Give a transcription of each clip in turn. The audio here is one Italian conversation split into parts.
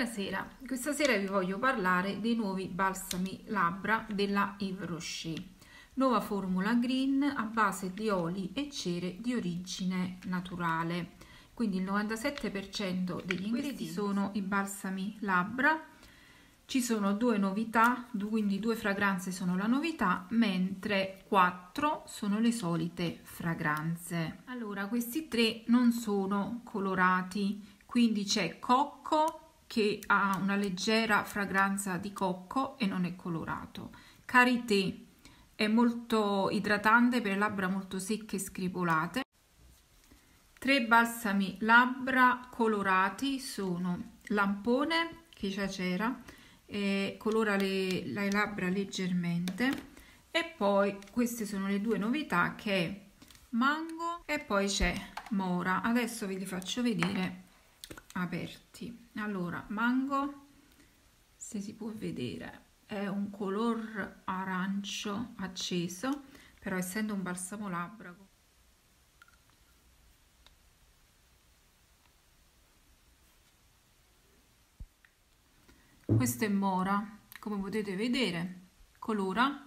Buonasera, questa sera vi voglio parlare dei nuovi balsami labbra della Yves Rocher. Nuova formula green a base di oli e cere di origine naturale. Quindi il 97% degli ingredienti sono i balsami labbra. Ci sono due novità, quindi due fragranze sono la novità, mentre quattro sono le solite fragranze. Allora, questi tre non sono colorati, quindi c'è cocco, che ha una leggera fragranza di cocco e non è colorato. Karité è molto idratante per labbra molto secche e scrivolate. Tre balsami labbra colorati sono Lampone, che già c'era, colora le, le labbra leggermente e poi queste sono le due novità che è Mango e poi c'è Mora. Adesso ve li faccio vedere aperti. Allora mango se si può vedere è un color arancio acceso però essendo un balsamo labbra questo è mora. Come potete vedere colora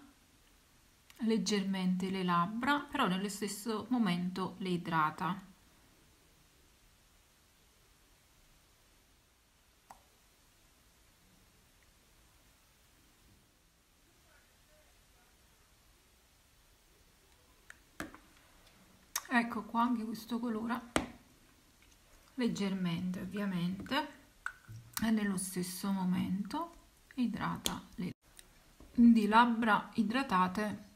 leggermente le labbra però nello stesso momento le idrata ecco qua anche questo colora leggermente ovviamente e nello stesso momento idrata le quindi labbra idratate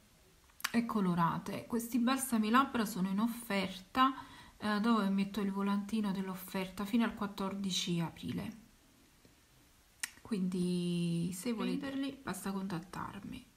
e colorate. Questi balsami labbra sono in offerta eh, dove metto il volantino dell'offerta fino al 14 aprile. Quindi se volete basta contattarmi